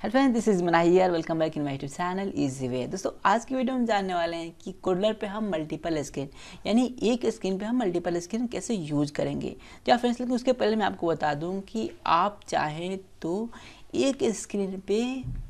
Hello friends this is मनाहियर welcome back in my YouTube channel easy way दोस्तों, आज की video में जानने वाले हैं कि कोडलर पे हम मल्टीपल स्क्रीन यानी एक स्क्रीन पे हम मल्टीपल स्क्रीन कैसे यूज़ करेंगे। तो फ्रेंड्स लेकिन उसके पहले मैं आपको बता दूँ कि आप चाहें तो एक स्क्रीन पे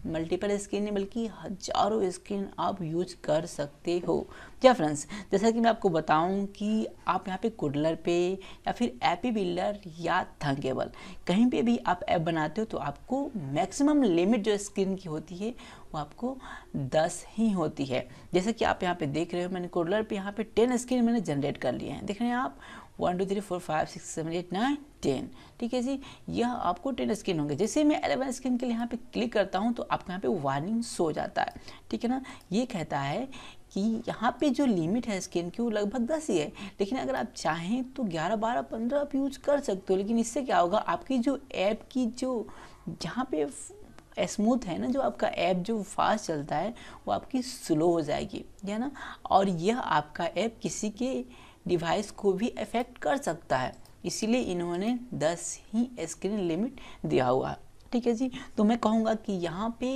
मल्टीपल स्क्रीन नहीं, बल्कि हज़ारों स्क्रीन आप यूज़ कर सकते हो। क्या फ्रेंड्स, जैसा कि मैं आपको बताऊँ कि आप यहाँ पे कुडलर पे या फिर एपी बिल्डर या थंकेबल, कहीं पे भी आप ऐप बनाते हो तो आपको मैक्सिमम लिमिट जो स्क्रीन की होती है, वो आपको 10 ही होती है। जैसे कि आप यहाँ पे देख रहे हो, मैंने कुडलर पे यहाँ पे 10 स्क्रीन मैंने जनरेट कर लिए हैं। देख रहे हैं आप? One two three four five six seven eight nine ten ठीक है जी? यह आपको टेन स्क्रीन होंगे। जैसे मैं एलेवन स्क्रीन के लिए यहाँ पे क्लिक करता हूँ तो आपको यहाँ पे वार्निंग सो जाता है। ठीक है ना? ये कहता है कि यहाँ पे जो लिमिट है स्क्रीन की, वो लगभग दस ही है। लेकिन अगर आप चाहें तो ग्यारह, बारह, पंद्रह आप यूज़ कर सकते हो, लेकिन इससे क्या होगा? आपकी जो ऐप की जो जहाँ पे स्मूथ है ना, जो आपका ऐप जो फास्ट चलता है, वो आपकी स्लो हो जाएगी। है ना? और यह आपका ऐप किसी के डिवाइस को भी अफेक्ट कर सकता है। इसीलिए इन्होंने 10 ही स्क्रीन लिमिट दिया हुआ है। ठीक है जी? तो मैं कहूँगा कि यहाँ पे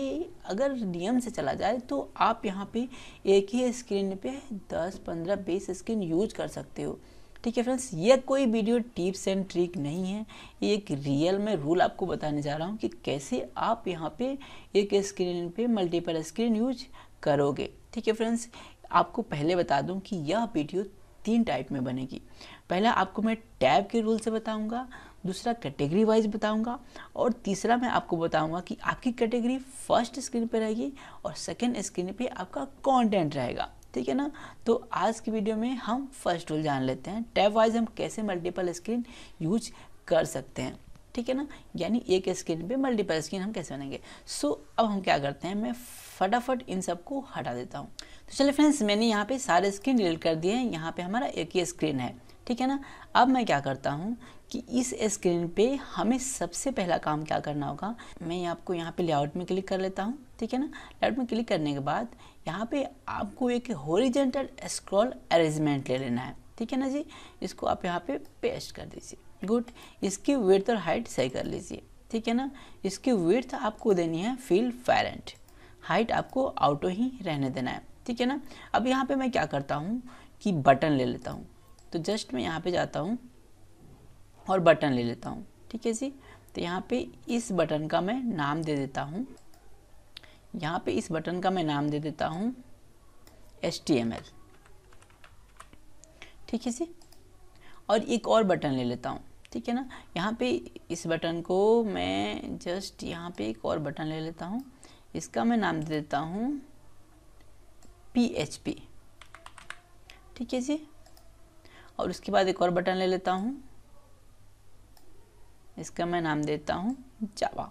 अगर नियम से चला जाए तो आप यहाँ पे एक ही स्क्रीन पे 10, 15, 20 स्क्रीन यूज़ कर सकते हो। ठीक है फ्रेंड्स ये कोई वीडियो टिप्स एंड ट्रिक नहीं है। ये एक रियल में रूल आपको बताने जा रहा हूँ कि कैसे आप यहाँ पे एक स्क्रीन पे मल्टीपल स्क्रीन यूज़ करोगे। ठीक है फ्रेंड्स आपको पहले बता दूँ कि यह वीडियो तीन टाइप में बनेगी। पहला आपको मैं टैब के रूल से बताऊँगा दूसरा कैटेगरी वाइज बताऊँगा और तीसरा मैं आपको बताऊँगा कि आपकी कैटेगरी फ़र्स्ट स्क्रीन पे रहेगी और सेकंड स्क्रीन पे आपका कंटेंट रहेगा। ठीक है ना? तो आज की वीडियो में हम फ़र्स्ट रूल जान लेते हैं टैब वाइज हम कैसे मल्टीपल स्क्रीन यूज़ कर सकते हैं। ठीक है ना? यानी एक स्क्रीन पे मल्टीपल स्क्रीन हम कैसे बनेंगे। सो so, अब हम क्या करते हैं मैं फटाफट इन सबको हटा देता हूँ। तो चलिए फ्रेंड्स मैंने यहाँ पे सारे स्क्रीन डिलीट कर दिए हैं। यहाँ पे हमारा एक ही स्क्रीन है, ठीक है ना? अब मैं क्या करता हूँ कि इस स्क्रीन पे हमें सबसे पहला काम क्या करना होगा? मैं आपको यहाँ पे लेआउट में क्लिक कर लेता हूँ, ठीक है ना? लेआउट में क्लिक करने के बाद यहाँ पे आपको एक होरिजेंटल स्क्रॉल अरेंजमेंट ले लेना है, ठीक है ना जी? इसको आप यहाँ पे पेस्ट कर दीजिए। गुड इसकी विर्थ और हाइट सही कर लीजिए, ठीक है ना? इसकी विर्थ आपको देनी है फील पेरेंट हाइट आपको आउटो ही रहने देना है। ठीक है ना? अब यहाँ पे मैं क्या करता हूँ कि बटन ले लेता हूँ। तो जस्ट मैं यहाँ पे जाता हूँ और बटन ले लेता हूँ। ठीक है जी? तो यहाँ पे इस बटन का मैं नाम दे देता हूँ। यहाँ पे इस बटन का मैं नाम दे देता हूँ एच ठीक है जी? और एक और बटन ले लेता हूँ। ठीक है ना? यहाँ पे इस बटन को मैं जस्ट यहाँ पे एक और बटन ले लेता हूँ। इसका मैं नाम दे देता हूँ पी ठीक है जी? और उसके बाद एक और बटन ले लेता हूँ। इसका मैं नाम देता हूँ जावा।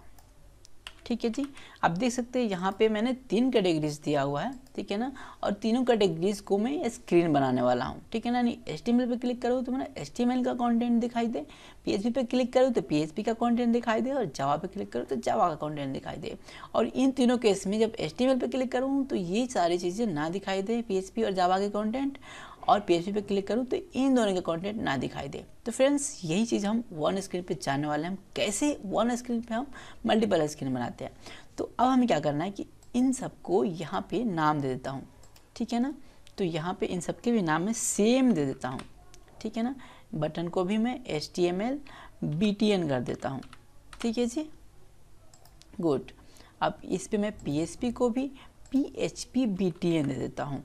ठीक है जी। आप देख सकते हैं यहाँ पे मैंने तीन कैटेगरीज दिया हुआ है, ठीक है ना? और तीनों कैटेगरीज को मैं स्क्रीन बनाने वाला हूँ, ठीक है ना? नहीं एच पे क्लिक करो तो मैंने एच का कंटेंट दिखाई दे पीएचपी पे क्लिक करो तो पीएचपी का कंटेंट दिखाई दे, और जावा पे क्लिक करो तो जावा का कॉन्टेंट दिखाई दे। और इन तीनों केस में जब एच पे क्लिक करूँ तो ये सारी चीज़ें ना दिखाई दे पीएचपी और जावा के कॉन्टेंट और पी पे क्लिक करूँ तो इन दोनों के कंटेंट ना दिखाई दे। तो फ्रेंड्स यही चीज़ हम वन स्क्रीन पे जानने वाले हैं। कैसे वन स्क्रीन पे हम मल्टीपल स्क्रीन बनाते हैं। तो अब हमें क्या करना है कि इन सबको यहाँ पे नाम दे देता हूँ। ठीक है ना? तो यहाँ पे इन सब के भी नाम में सेम दे देता हूँ। ठीक है ना? बटन को भी मैं H T M L B T N कर देता हूँ। ठीक है जी? गुड अब इस पे मैं पी एच पी को भी P H P B T N दे देता हूँ।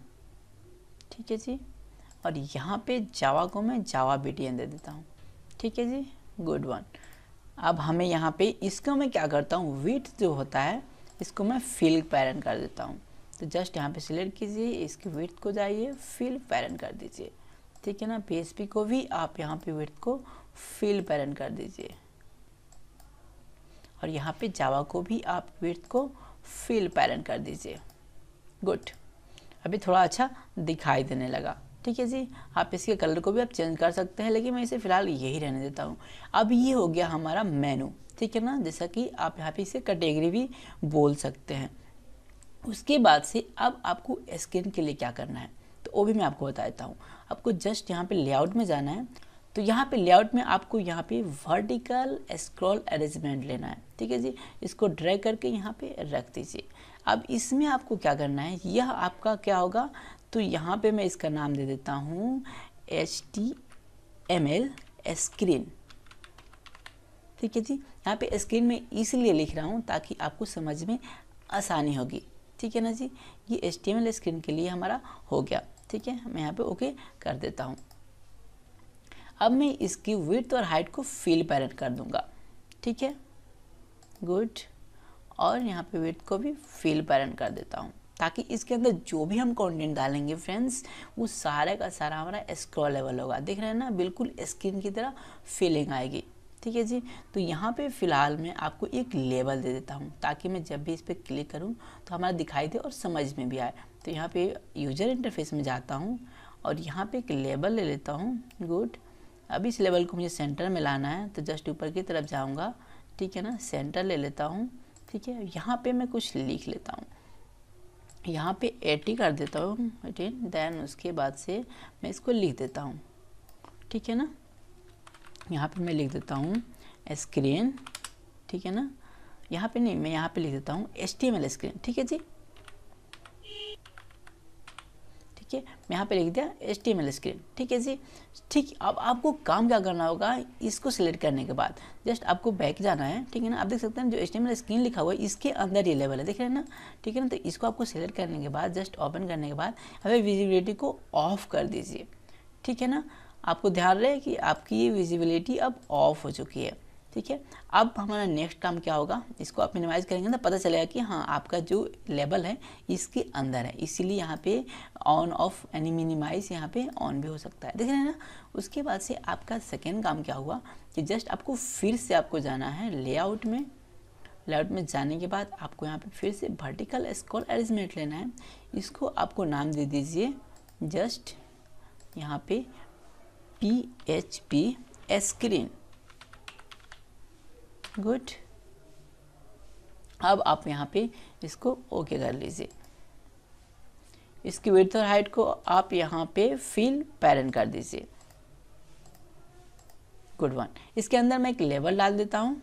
ठीक है जी? और यहाँ पे जावा को मैं जावा बी दे देता हूँ। ठीक है जी? गुड वन अब हमें यहाँ पे इसको मैं क्या करता हूँ? वीट जो होता है, इसको मैं फिल पैरन कर देता हूँ। तो जस्ट यहाँ पे सिलेक्ट कीजिए, इसकी विथ को जाइए फिल पैरन कर दीजिए। ठीक है ना? पी को भी आप यहाँ पे विथ को फिल पैरन कर दीजिए। और यहाँ पे जावा को भी आप विथ को फिल पैरन कर दीजिए। गुड अभी थोड़ा अच्छा दिखाई देने लगा। ठीक है जी। आप इसके कलर को भी आप चेंज कर सकते हैं, लेकिन मैं इसे फ़िलहाल यही रहने देता हूँ। अब ये हो गया हमारा मेनू ठीक है ना? जैसा कि आप यहाँ पे इसे कैटेगरी भी बोल सकते हैं। उसके बाद से अब आपको स्क्रीन के लिए क्या करना है तो वो भी मैं आपको बता देता हूँ। आपको जस्ट यहाँ पे लेआउट में जाना है तो यहाँ पे लेआउट में आपको यहाँ पे वर्टिकल स्क्रॉल अरेंजमेंट लेना है, ठीक है जी? इसको ड्रैग करके यहाँ पे रख दीजिए। अब इसमें आपको क्या करना है, यह आपका क्या होगा? तो यहाँ पे मैं इसका नाम दे देता हूँ H T M L screen ठीक है जी? यहाँ पे स्क्रीन में इसलिए लिख रहा हूँ ताकि आपको समझ में आसानी होगी। ठीक है ना जी? ये H T M L screen के लिए हमारा हो गया। ठीक है? मैं यहाँ पे ओके कर देता हूँ। अब मैं इसकी विथ और हाइट को फील पैरेंट कर दूँगा। ठीक है? गुड और यहाँ पे विथ को भी फील पैरेंट कर देता हूँ। ताकि इसके अंदर जो भी हम कंटेंट डालेंगे फ्रेंड्स वो सारे का सारा हमारा स्क्रॉलेबल होगा। देख रहे हैं ना, बिल्कुल स्क्रीन की तरह फीलिंग आएगी। ठीक है जी? तो यहाँ पे फ़िलहाल मैं आपको एक लेबल दे देता हूँ, ताकि मैं जब भी इस पर क्लिक करूँ तो हमारा दिखाई दे और समझ में भी आए। तो यहाँ पे यूज़र इंटरफेस में जाता हूँ और यहाँ पे एक लेबल ले लेता हूँ। गुड अब इस लेवल को मुझे सेंटर में लाना है तो जस्ट ऊपर की तरफ़ जाऊँगा। ठीक है ना? सेंटर ले लेता हूँ। ठीक है? यहाँ पर मैं कुछ लिख लेता हूँ। यहाँ पे एटी कर देता हूँ, एटीन देन उसके बाद से मैं इसको लिख देता हूँ। ठीक है ना? यहाँ पे मैं लिख देता हूँ स्क्रीन ठीक है ना? यहाँ पे नहीं, मैं यहाँ पे लिख देता हूँ एच स्क्रीन ठीक है जी? ठीक है मैं यहाँ पे लिख दिया एच स्क्रीन ठीक है जी? ठीक, अब आपको काम क्या करना होगा इसको सिलेक्ट करने के बाद। जस्ट आपको बैक जाना है, ठीक है ना? आप देख सकते हैं जो एच स्क्रीन लिखा हुआ है, इसके अंदर ये लेवल है, देख रहे हैं ना? ठीक है ना? तो इसको आपको सिलेक्ट करने के बाद जस्ट ओपन करने के बाद, हमें विजिबिलिटी को ऑफ़ कर दीजिए, ठीक है ना? आपको ध्यान रहे कि आपकी ये विजिबिलिटी अब ऑफ़ हो चुकी है। ठीक है? अब हमारा नेक्स्ट काम क्या होगा? इसको आप मिनिमाइज करेंगे ना, पता चलेगा कि हाँ आपका जो लेवल है, इसके अंदर है। इसीलिए यहाँ पे ऑन ऑफ़ यानी मिनिमाइज यहाँ पे ऑन भी हो सकता है। देख रहे हैं ना? उसके बाद से आपका सेकेंड काम क्या हुआ? कि जस्ट आपको फिर से आपको जाना है लेआउट में। लेआउट में जाने के बाद आपको यहाँ पे फिर से वर्टिकल स्कॉल अरेंजमेंट लेना है। इसको आपको नाम दे दीजिए जस्ट यहाँ पे P H P screen good अब आप यहाँ पे इसको ओके कर लीजिए। इसकी विड्थ और हाइट को आप यहाँ पे फिल पैरन कर दीजिए। गुड वन इसके अंदर मैं एक लेवल डाल देता हूँ।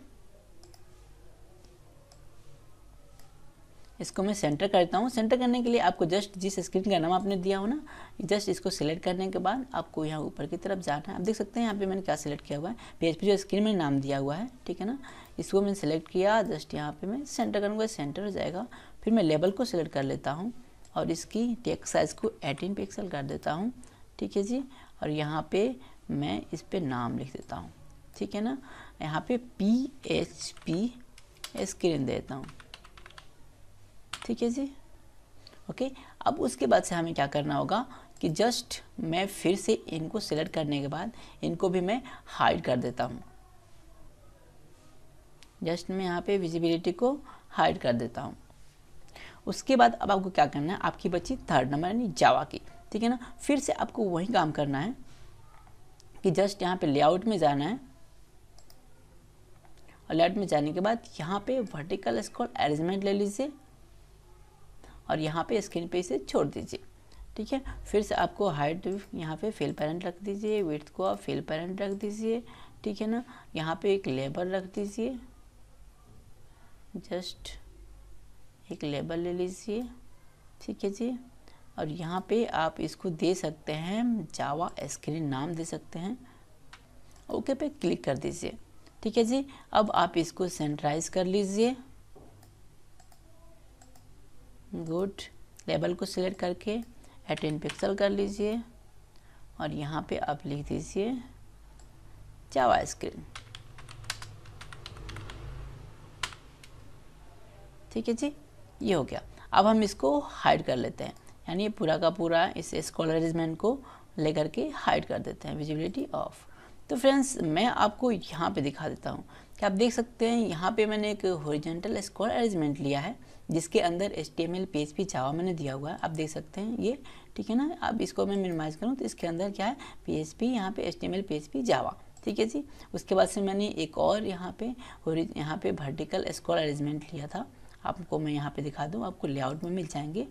इसको मैं सेंटर करता हूँ। सेंटर करने के लिए आपको जस्ट जिस स्क्रीन का नाम आपने दिया हो ना जस्ट इसको सिलेक्ट करने के बाद आपको यहाँ ऊपर की तरफ़ जाना है। आप देख सकते हैं यहाँ पे मैंने क्या सिलेक्ट किया हुआ है। पेज जो स्क्रीन में नाम दिया हुआ है, ठीक है ना? इसको मैंने सेलेक्ट किया जस्ट यहाँ पे मैं सेंटर करूँगा सेंटर हो जाएगा। फिर मैं लेबल को सिलेक्ट कर लेता हूँ और इसकी टेक्स साइज़ को एटीन पिक्सल कर देता हूँ। ठीक है जी? और यहाँ पे मैं इस पर नाम लिख देता हूँ। ठीक है ना? यहाँ पे पी एच पी स्क्रीन देता हूँ। ठीक है जी? ओके अब उसके बाद से हमें क्या करना होगा कि जस्ट मैं फिर से इनको सिलेक्ट करने के बाद इनको भी मैं हाइड कर देता हूँ। जस्ट मैं यहाँ पे विजिबिलिटी को हाइड कर देता हूँ। उसके बाद अब आपको क्या करना है? आपकी बच्ची थर्ड नंबर यानी जावा की। ठीक है ना? फिर से आपको वही काम करना है कि जस्ट यहाँ पे लेआउट में जाना है। और लेआउट में जाने के बाद यहाँ पे वर्टिकल स्कॉल अरेंजमेंट ले लीजिए और यहाँ पे स्क्रीन पे इसे छोड़ दीजिए। ठीक है? फिर से आपको हाइट यहाँ पे फेल पेरेंट रख दीजिए विथ को आप फेल पेरेंट रख दीजिए। ठीक है ना? यहाँ पे एक लेबर रख दीजिए। जस्ट एक लेबल ले लीजिए, ठीक है जी। और यहाँ पे आप इसको दे सकते हैं, जावा स्क्रीन नाम दे सकते हैं। ओके पे क्लिक कर दीजिए, ठीक है जी। अब आप इसको सेंट्राइज कर लीजिए। गुड, लेबल को सिलेक्ट करके एटीन पिक्सल कर लीजिए। और यहाँ पे आप लिख दीजिए जावा स्क्रीन ठीक है जी? ये हो गया। अब हम इसको हाइड कर लेते हैं। यानी पूरा का पूरा इस स्कॉलरिजमेंट को लेकर के हाइड कर देते हैं विजिबिलिटी ऑफ़ तो फ्रेंड्स मैं आपको यहाँ पे दिखा देता हूँ। कि आप देख सकते हैं, यहाँ पे मैंने एक हॉरिजेंटल स्क्वायर अरेंजमेंट लिया है, जिसके अंदर H T M L page भी जावा मैंने दिया हुआ है। आप देख सकते हैं ये, ठीक है ना? अब इसको मैं मिनिमाइज़ करूँ तो इसके अंदर क्या है? पी एच पी यहाँ पे H T M L page भी जावा ठीक है जी? उसके बाद से मैंने एक और यहाँ पे यहाँ पे वर्टिकल स्क्वायर अरेंजमेंट लिया था। आपको मैं यहाँ पे दिखा दूँ, आपको लेआउट में मिल जाएँगे।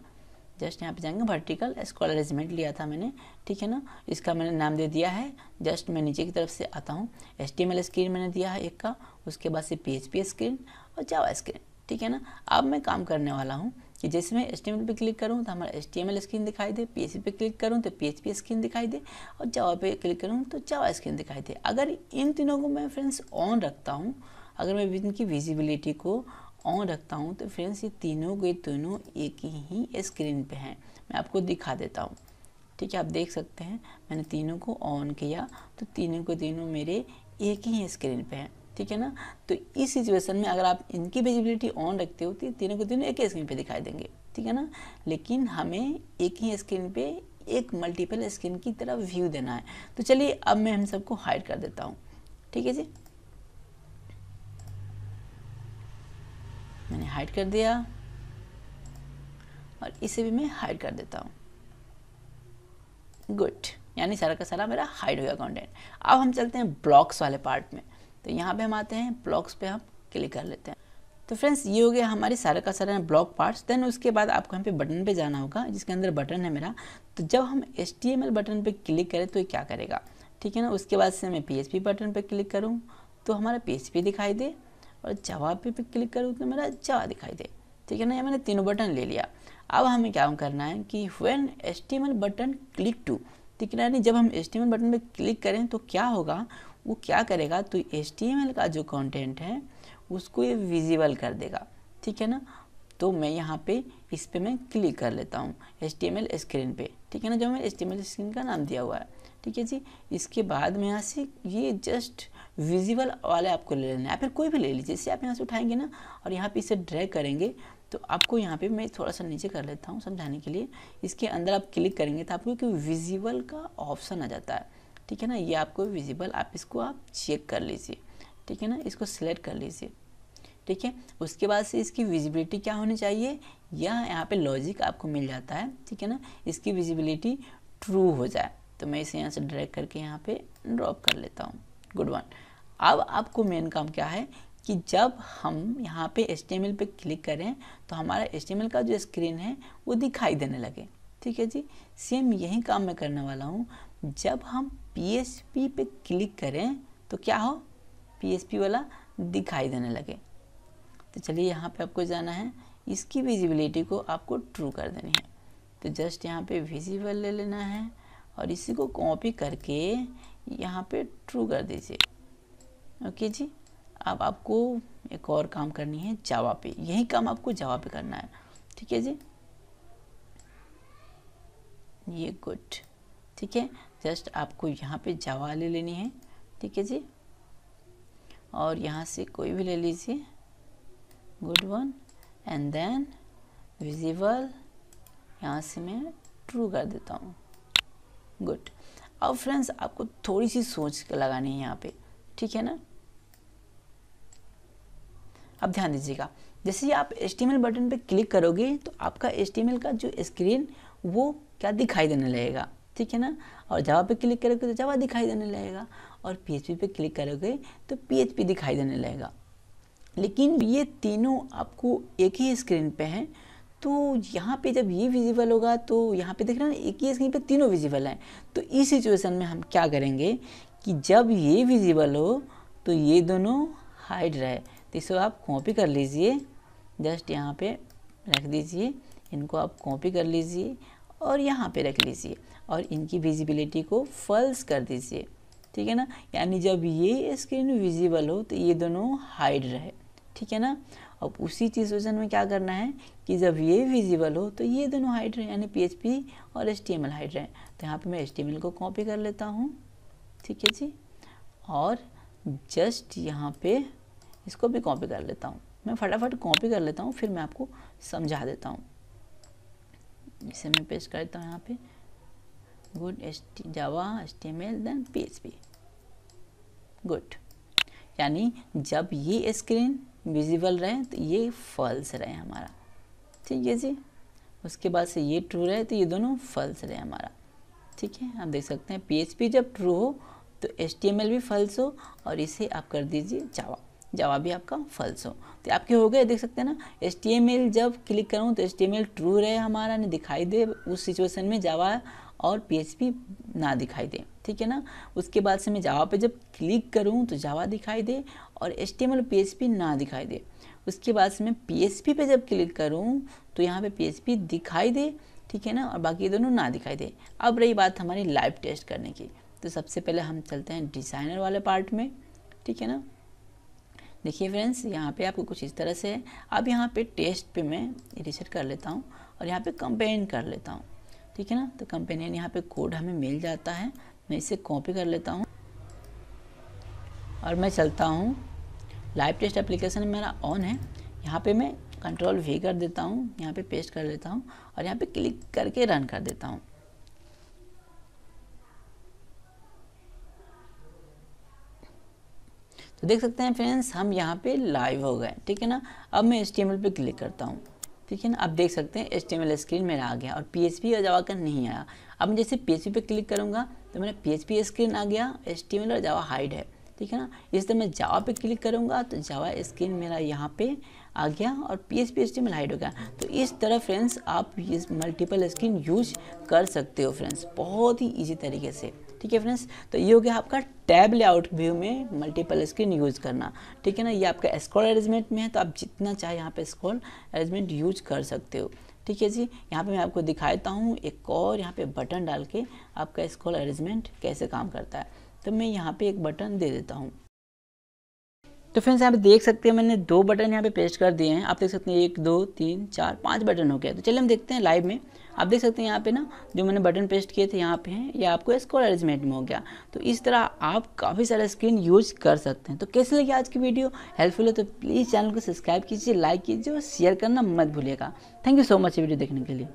जस्ट यहाँ पे जाएँगे वर्टिकल स्कॉलर अरेंजमेंट लिया था मैंने, ठीक है ना? इसका मैंने नाम दे दिया है। जस्ट मैं नीचे की तरफ़ से आता हूँ। एस स्क्रीन मैंने दिया है एक का, उसके बाद से पी स्क्रीन और जावा स्क्रीन ठीक है ना? अब मैं काम करने वाला हूँ कि जैसे मैं एस टी पे क्लिक करूँ तो हमारा एस टी स्क्रीन दिखाई दे पीएचपी पे क्लिक करूँ तो पीएचपी स्क्रीन दिखाई दे, और जावा पे क्लिक करूँ तो जावा स्क्रीन दिखाई दे। अगर इन तीनों को मैं फ्रेंड्स ऑन रखता हूँ, अगर मैं इनकी विजिबिलिटी को ऑन रखता हूँ तो फ्रेंड्स ये तीनों के तीनों एक ही स्क्रीन पे हैं। मैं आपको दिखा देता हूँ। ठीक है, आप देख सकते हैं, मैंने तीनों को ऑन किया तो तीनों के तीनों मेरे एक ही स्क्रीन पे हैं। ठीक है ना? तो इस सिचुएशन में अगर आप इनकी विजिबिलिटी ऑन रखते हो तो तीनों के तीनों एक ही स्क्रीन पे दिखाई देंगे। ठीक है ना? लेकिन हमें एक ही स्क्रीन पे एक मल्टीपल स्क्रीन की तरह व्यू देना है। तो चलिए, अब मैं हम सबको हाइड कर देता हूँ। ठीक है जी? मैंने हाइड कर दिया। और इसे भी मैं हाइड कर देता हूँ। गुड यानी सारा का सारा मेरा हाइड हो गया कंटेंट अब हम चलते हैं ब्लॉक्स वाले पार्ट में। तो यहाँ पे हम आते हैं ब्लॉक्स पे हम क्लिक कर लेते हैं। तो फ्रेंड्स ये हो गया हमारे सारा का सारा ब्लॉक पार्ट्स देन उसके बाद आपको यहाँ पे बटन पे जाना होगा, जिसके अंदर बटन है मेरा। तो जब हम एच बटन पे क्लिक करें तो ये क्या करेगा? ठीक है ना? उसके बाद से मैं पी बटन पे क्लिक करूँ तो हमारा पीएचपी दिखाई दे। और जवाब पे भी क्लिक करूँ तो मेरा जवाब दिखाई दे। ठीक है ना? ये मैंने तीनों बटन ले लिया। अब हमें क्या करना है कि when S button click to ठीक है ना जब हम एस बटन पे क्लिक करें तो क्या होगा? वो क्या करेगा? तो एस का जो कंटेंट है, उसको ये विजिबल कर देगा। ठीक है ना? तो मैं यहाँ पे इस पर मैं क्लिक कर लेता हूँ एस स्क्रीन पे। ठीक है ना? जो मैं एस स्क्रीन का नाम दिया हुआ है। ठीक है जी? इसके बाद में यहाँ से ये जस्ट विजिबल वाले आपको ले लेना है। या फिर कोई भी ले लीजिए इसे आप यहाँ से उठाएँगे ना और यहाँ पे इसे ड्रैग करेंगे तो आपको यहाँ पे मैं थोड़ा सा नीचे कर लेता हूँ समझाने के लिए। इसके अंदर आप क्लिक करेंगे तो आपको विजिबल का ऑप्शन आ जाता है। ठीक है ना? ये आपको विजिबल, आप इसको आप चेक कर लीजिए। ठीक है ना? इसको सिलेक्ट कर लीजिए। ठीक है? उसके बाद से इसकी विजिबिलिटी क्या होनी चाहिए? यह यहाँ पे लॉजिक आपको मिल जाता है। ठीक है ना? इसकी विजिबिलिटी ट्रू हो जाए। तो मैं इसे यहाँ से ड्रैग करके यहाँ पे ड्रॉप कर लेता हूँ। Good one. अब आपको मेन काम क्या है कि जब हम यहाँ पे एच पे क्लिक करें तो हमारा एच का जो स्क्रीन है, वो दिखाई देने लगे। ठीक है जी? सेम यही काम मैं करने वाला हूँ। जब हम पीएसपी पे क्लिक करें तो क्या हो? पीएसपी वाला दिखाई देने लगे। तो चलिए यहाँ पे आपको जाना है। इसकी विजिबिलिटी को आपको ट्रू कर देनी है। तो जस्ट यहाँ पे विजिबल ले लेना है और इसी को कॉपी करके यहाँ पे ट्रू कर दीजिए। ओके जी? अब आपको एक और काम करनी है जावा पे यही काम आपको जावा पे करना है। ठीक है जी? ये गुड ठीक है? जस्ट आपको यहाँ पे जावा ले लेनी है। ठीक है जी? और यहाँ से कोई भी ले लीजिए। Good one and then visible यहाँ से मैं ट्रू कर देता हूँ। गुड अब फ्रेंड्स आपको थोड़ी सी सोच लगानी है यहाँ पे, ठीक है ना? अब ध्यान दीजिएगा, जैसे ही आप एच बटन पे क्लिक करोगे तो आपका एच का जो स्क्रीन वो क्या दिखाई देने लगेगा, ठीक है ना? और जावा पे क्लिक करोगे तो जावा दिखाई देने लगेगा, और पीएचपी पे क्लिक करोगे तो पीएचपी दिखाई देने लगेगा। लेकिन ये तीनों आपको एक ही स्क्रीन पे हैं तो यहाँ पे जब ये विजिबल होगा तो यहाँ पे देख रहे हैं एक ही स्क्रीन पे तीनों विजिबल हैं। तो इस सिचुएशन में हम क्या करेंगे कि जब ये विजिबल हो तो ये दोनों हाइड रहे। तो इसको आप कॉपी कर लीजिए। जस्ट यहाँ पे रख दीजिए। इनको आप कॉपी कर लीजिए और यहाँ पे रख लीजिए और इनकी विजिबिलिटी को फल्स कर दीजिए। ठीक है ना? यानी जब ये स्क्रीन विजिबल हो तो ये दोनों हाइड रहे। ठीक है ना? अब उसी सिचुएशन में क्या करना है कि जब ये विजिबल हो तो ये दोनों हाइड रहे यानी पीएचपी और एच हाइड रहे तो यहाँ पे मैं एच को कॉपी कर लेता हूँ। ठीक है जी? और जस्ट यहाँ पे इसको भी कॉपी कर लेता हूँ। मैं फटाफट कॉपी कर लेता हूँ, फिर मैं आपको समझा देता हूँ। इसे मैं पेस्ट कर देता हूँ यहाँ पे। Good S Java H T M L then P H P good यानी जब ये स्क्रीन विजिबल रहे तो ये फॉल्स रहे हमारा। ठीक है जी? उसके बाद से ये ट्रू रहे तो ये दोनों फॉल्स रहे हमारा। ठीक है? आप देख सकते हैं पीएचपी जब ट्रू हो तो एच भी फॉल्स हो, और इसे आप कर दीजिए जावा जावा भी आपका फल्स हो। तो आपके हो गए, देख सकते हैं ना? एस जब क्लिक करूँ तो एस ट्रू रहे हमारा, नहीं दिखाई दे उस सिचुएशन में जावा और पीएचपी ना दिखाई दे। ठीक है ना? उसके बाद से मैं जावा पे जब क्लिक करूँ तो जावा दिखाई दे और एच टी एम ना दिखाई दे। उसके बाद से मैं PHP पे जब क्लिक करूँ तो यहाँ पे PHP दिखाई दे, ठीक है ना? और बाकी दोनों ना दिखाई दे। अब रही बात हमारी लाइव टेस्ट करने की। तो सबसे पहले हम चलते हैं डिज़ाइनर वाले पार्ट में, ठीक है ना? देखिए फ्रेंड्स यहाँ पे आपको कुछ इस तरह से है। अब यहाँ पे टेस्ट पे मैं रिसेट कर लेता हूँ और यहाँ पे कंपेन कर लेता हूँ, ठीक है ना? तो कंपेनियन यहाँ पे कोड हमें मिल जाता है। मैं इसे कॉपी कर लेता हूँ और मैं चलता हूँ। लाइव टेस्ट एप्लीकेशन मेरा ऑन है। यहाँ पे मैं कंट्रोल वी कर देता हूँ, यहाँ पे पेस्ट कर लेता हूँ और यहाँ पे क्लिक करके रन कर देता हूँ। तो देख सकते हैं फ्रेंड्स हम यहाँ पे लाइव हो गए, ठीक है ना? अब मैं एच पे क्लिक करता हूँ, ठीक है ना? आप देख सकते हैं एच स्क्रीन मेरा आ गया और पी और जावा का नहीं आया। अब मैं जैसे पी पे क्लिक करूँगा तो मेरा पी स्क्रीन आ गया एच और जावा हाइड है। ठीक है ना? इस तरह मैं जावा पे क्लिक करूँगा तो जावा स्क्रीन मेरा यहाँ पे आ गया और P H P H T hide हो गया। तो इस तरह फ्रेंड्स आप इस मल्टीपल स्क्रीन यूज़ कर सकते हो फ्रेंड्स बहुत ही ईजी तरीके से। ठीक है फ्रेंड्स तो ये हो गया आपका टैब लेआउट व्यू में मल्टीपल स्क्रीन यूज़ करना। ठीक है ना? ये आपका स्क्रॉल अरेंजमेंट में है तो आप जितना चाहे यहाँ पे स्क्रॉल अरेंजमेंट यूज़ कर सकते हो। ठीक है जी? यहाँ पे मैं आपको दिखाता हूँ, एक और यहाँ पे बटन डाल के आपका स्क्रॉल अरेंजमेंट कैसे काम करता है। तो मैं यहाँ पे एक बटन दे देता हूँ। तो फ्रेंड्स यहाँ पे देख सकते हैं मैंने दो बटन यहाँ पे पेस्ट कर दिए हैं। आप देख सकते हैं एक, दो, तीन, चार, पाँच बटन हो गया। तो चलिए हम देखते हैं लाइव में। आप देख सकते हैं यहाँ पे ना जो मैंने बटन पेस्ट किए थे यहाँ पे हैं, ये आपको स्कोर अरेंजमेंट में हो गया। तो इस तरह आप काफ़ी सारे स्क्रीन यूज़ कर सकते हैं। तो कैसे लगी आज की वीडियो? हेल्पफुल है तो प्लीज़ चैनल को सब्सक्राइब कीजिए लाइक कीजिए और शेयर करना मत भूलिएगा। Thank you so much video देखने के लिए।